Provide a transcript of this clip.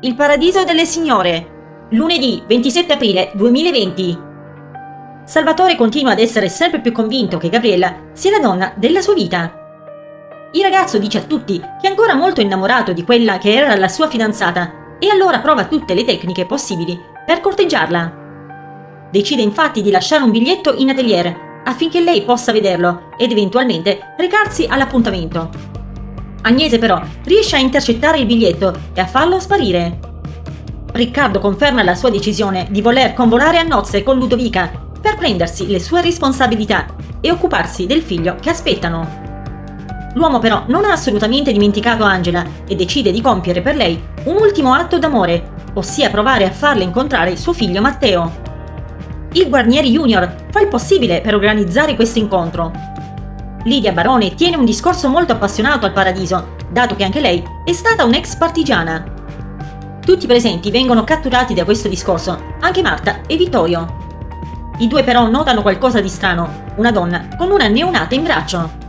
Il Paradiso delle Signore, lunedì 27 aprile 2020. Salvatore continua ad essere sempre più convinto che Gabriella sia la donna della sua vita. Il ragazzo dice a tutti che è ancora molto innamorato di quella che era la sua fidanzata e allora prova tutte le tecniche possibili per corteggiarla. Decide infatti di lasciare un biglietto in atelier affinché lei possa vederlo ed eventualmente recarsi all'appuntamento. Agnese però riesce a intercettare il biglietto e a farlo sparire. Riccardo conferma la sua decisione di voler convolare a nozze con Ludovica per prendersi le sue responsabilità e occuparsi del figlio che aspettano. L'uomo però non ha assolutamente dimenticato Angela e decide di compiere per lei un ultimo atto d'amore, ossia provare a farle incontrare suo figlio Matteo. Il Guarnieri Junior fa il possibile per organizzare questo incontro, Lidia Barone tiene un discorso molto appassionato al paradiso, dato che anche lei è stata un'ex partigiana. Tutti i presenti vengono catturati da questo discorso, anche Marta e Vittorio. I due però notano qualcosa di strano, una donna con una neonata in braccio.